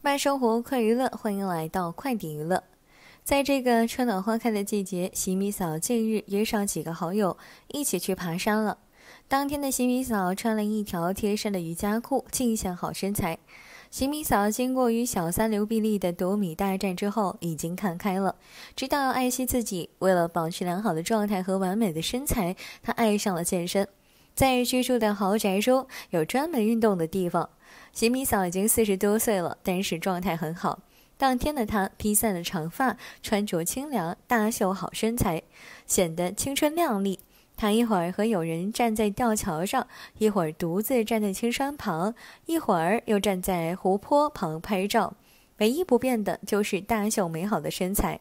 慢生活，快娱乐，欢迎来到快点娱乐。在这个春暖花开的季节，洗米嫂近日约上几个好友一起去爬山了。当天的洗米嫂穿了一条贴身的瑜伽裤，尽显好身材。洗米嫂经过与小三刘碧丽的夺米大战之后，已经看开了，知道爱惜自己。为了保持良好的状态和完美的身材，她爱上了健身。在居住的豪宅中有专门运动的地方。洗米嫂已经四十多岁了，但是状态很好。当天的她披散了长发，穿着清凉，大秀好身材，显得青春靓丽。他一会儿和友人站在吊桥上，一会儿独自站在青山旁，一会儿又站在湖泊旁拍照。唯一不变的就是大秀美好的身材。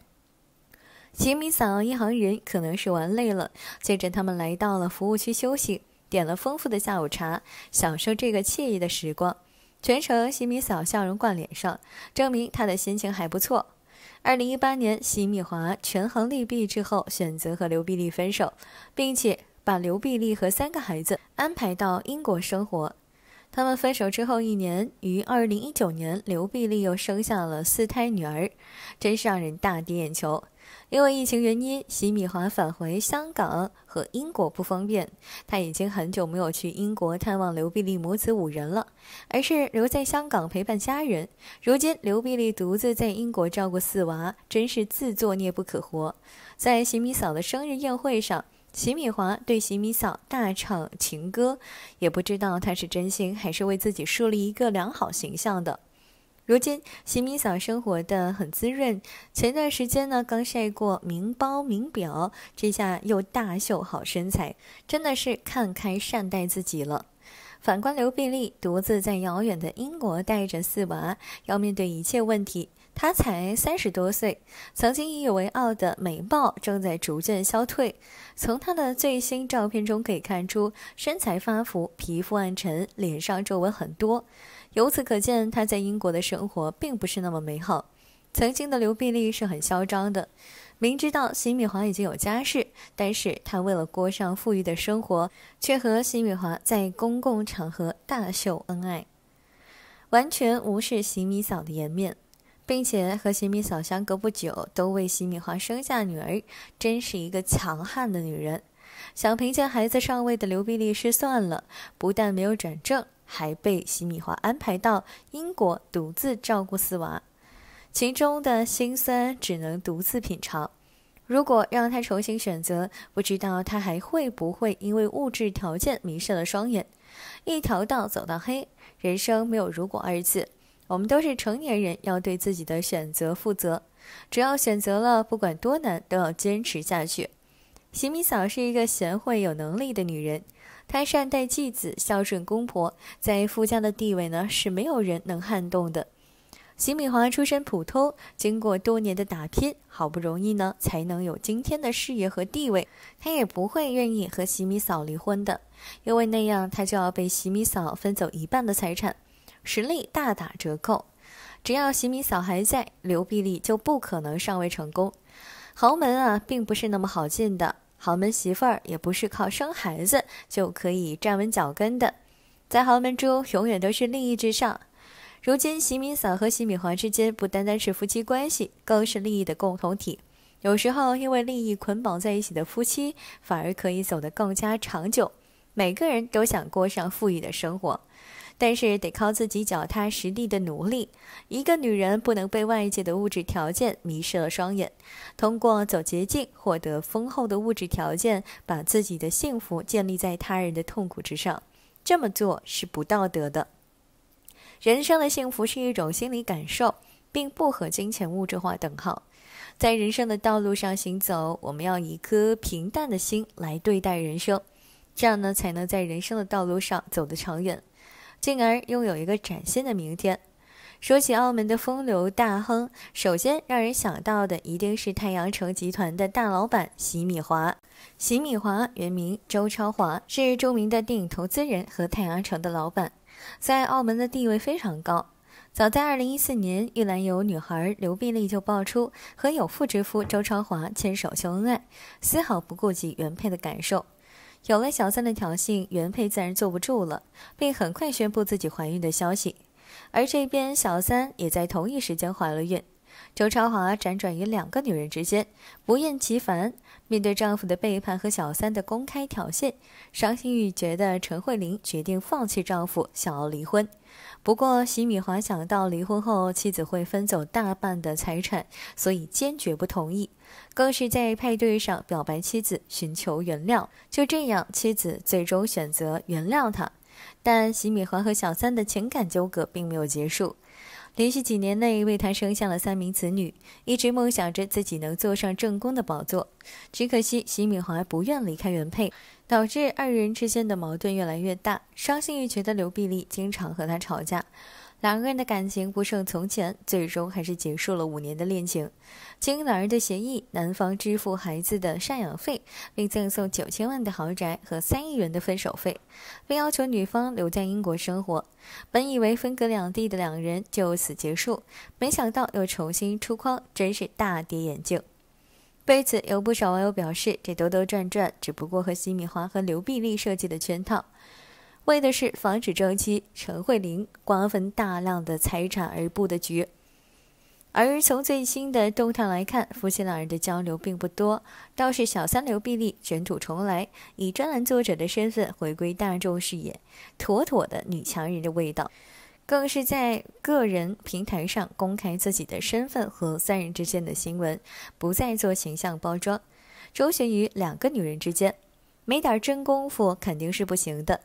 洗米嫂一行人可能是玩累了，接着他们来到了服务区休息，点了丰富的下午茶，享受这个惬意的时光。全程洗米嫂笑容挂脸上，证明她的心情还不错。二零一八年，洗米华权衡利弊之后，选择和刘碧丽分手，并且把刘碧丽和三个孩子安排到英国生活。他们分手之后一年，于二零一九年，刘碧丽又生下了四胎女儿，真是让人大跌眼球。因为疫情原因，席米华返回香港和英国不方便。他已经很久没有去英国探望刘碧丽母子五人了，而是留在香港陪伴家人。如今刘碧丽独自在英国照顾四娃，真是自作孽不可活。在席米嫂的生日宴会上，席米华对席米嫂大唱情歌，也不知道他是真心还是为自己树立一个良好形象的。如今，洗米嫂生活的很滋润。前段时间呢，刚晒过名包名表，这下又大秀好身材，真的是看开善待自己了。反观刘碧丽，独自在遥远的英国带着四娃，要面对一切问题。她才三十多岁，曾经引以为傲的美貌正在逐渐消退。从她的最新照片中可以看出，身材发福，皮肤暗沉，脸上皱纹很多。由此可见，他在英国的生活并不是那么美好。曾经的刘碧丽是很嚣张的，明知道席米华已经有家室，但是他为了过上富裕的生活，却和席米华在公共场合大秀恩爱，完全无视席米嫂的颜面，并且和洗米嫂相隔不久，都为洗米华生下女儿，真是一个强悍的女人。想凭借孩子上位的刘碧丽失算了，不但没有转正。还被洗米华安排到英国独自照顾四娃，其中的辛酸只能独自品尝。如果让他重新选择，不知道他还会不会因为物质条件迷失了双眼。一条道走到黑，人生没有如果二字。我们都是成年人，要对自己的选择负责。只要选择了，不管多难，都要坚持下去。席米嫂是一个贤惠有能力的女人。她善待继子，孝顺公婆，在夫家的地位呢是没有人能撼动的。席米华出身普通，经过多年的打拼，好不容易呢才能有今天的事业和地位。他也不会愿意和席米嫂离婚的，因为那样他就要被席米嫂分走一半的财产，实力大打折扣。只要席米嫂还在，刘碧丽就不可能上位成功。豪门啊，并不是那么好进的。豪门媳妇儿也不是靠生孩子就可以站稳脚跟的，在豪门中永远都是利益至上。如今席米嫂和席米华之间不单单是夫妻关系，更是利益的共同体。有时候因为利益捆绑在一起的夫妻，反而可以走得更加长久。每个人都想过上富裕的生活。但是得靠自己脚踏实地的努力。一个女人不能被外界的物质条件迷失了双眼，通过走捷径获得丰厚的物质条件，把自己的幸福建立在他人的痛苦之上，这么做是不道德的。人生的幸福是一种心理感受，并不和金钱物质化等号。在人生的道路上行走，我们要以一颗平淡的心来对待人生，这样呢，才能在人生的道路上走得长远。进而拥有一个崭新的明天。说起澳门的风流大亨，首先让人想到的一定是太阳城集团的大老板席米华。席米华原名周超华，是著名的电影投资人和太阳城的老板，在澳门的地位非常高。早在2014年，玉兰油女孩刘碧丽就爆出和有妇之夫周超华牵手秀恩爱，丝毫不顾及原配的感受。有了小三的挑衅，原配自然坐不住了，并很快宣布自己怀孕的消息。而这边小三也在同一时间怀了孕。周超华辗转于两个女人之间，不厌其烦。面对丈夫的背叛和小三的公开挑衅，伤心欲绝的陈慧琳决定放弃丈夫，想要离婚。不过，席米华想到离婚后妻子会分走大半的财产，所以坚决不同意。更是在派对上表白妻子，寻求原谅。就这样，妻子最终选择原谅他。但席米华和小三的情感纠葛并没有结束。连续几年内为他生下了三名子女，一直梦想着自己能坐上正宫的宝座。只可惜席敏华不愿离开原配，导致二人之间的矛盾越来越大。伤心欲绝的刘碧丽经常和他吵架。两个人的感情不胜从前，最终还是结束了五年的恋情。经两人的协议，男方支付孩子的赡养费，并赠送九千万的豪宅和三亿元的分手费，并要求女方留在英国生活。本以为分隔两地的两人就此结束，没想到又重新出框，真是大跌眼镜。对此，有不少网友表示，这兜兜转转只不过和西米华和刘碧丽设计的圈套。为的是防止周期陈慧琳瓜分大量的财产而布的局。而从最新的动态来看，夫妻两人的交流并不多，倒是小三刘碧丽卷土重来，以专栏作者的身份回归大众视野，妥妥的女强人的味道。更是在个人平台上公开自己的身份和三人之间的新闻，不再做形象包装，周旋于两个女人之间，没点真功夫肯定是不行的。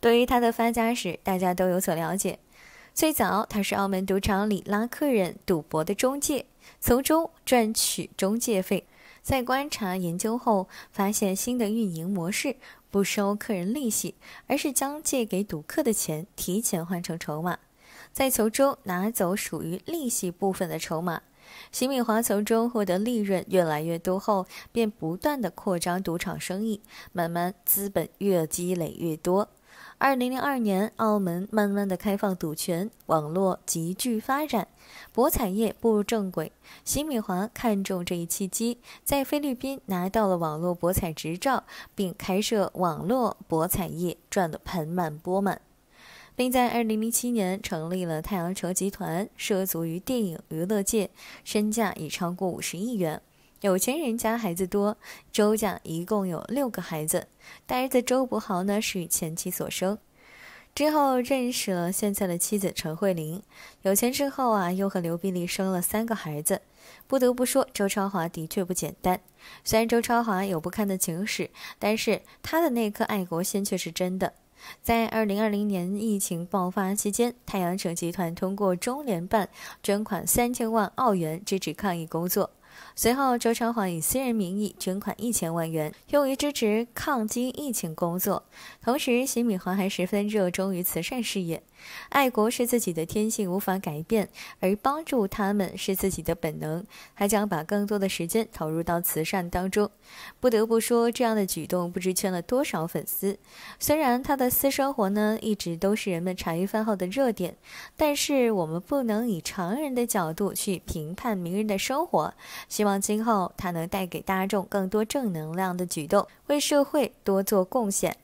对于他的发家史，大家都有所了解。最早，他是澳门赌场里拉客人赌博的中介，从中赚取中介费。在观察研究后，发现新的运营模式不收客人利息，而是将借给赌客的钱提前换成筹码，再从中拿走属于利息部分的筹码。邢敏华从中获得利润越来越多后，便不断的扩张赌场生意，慢慢资本越积累越多。二零零二年，澳门慢慢的开放赌权，网络急剧发展，博彩业步入正轨。席敏华看中这一契机，在菲律宾拿到了网络博彩执照，并开设网络博彩业，赚得盆满钵满，并在二零零七年成立了太阳城集团，涉足于电影娱乐界，身价已超过五十亿元。有钱人家孩子多，周家一共有六个孩子，大儿子周伯豪呢是前妻所生，之后认识了现在的妻子陈慧琳，有钱之后啊又和刘碧丽生了三个孩子。不得不说，周超华的确不简单。虽然周超华有不堪的情史，但是他的那颗爱国心却是真的。在二零二零年疫情爆发期间，太阳城集团通过中联办捐款三千万澳元支持抗疫工作。随后，周昌华以私人名义捐款一千万元，用于支持抗击疫情工作。同时，邢敏华还十分热衷于慈善事业。爱国是自己的天性，无法改变；而帮助他们是自己的本能。他将把更多的时间投入到慈善当中。不得不说，这样的举动不知圈了多少粉丝。虽然他的私生活呢，一直都是人们茶余饭后的热点，但是我们不能以常人的角度去评判名人的生活。希望今后他能带给大众更多正能量的举动，为社会多做贡献。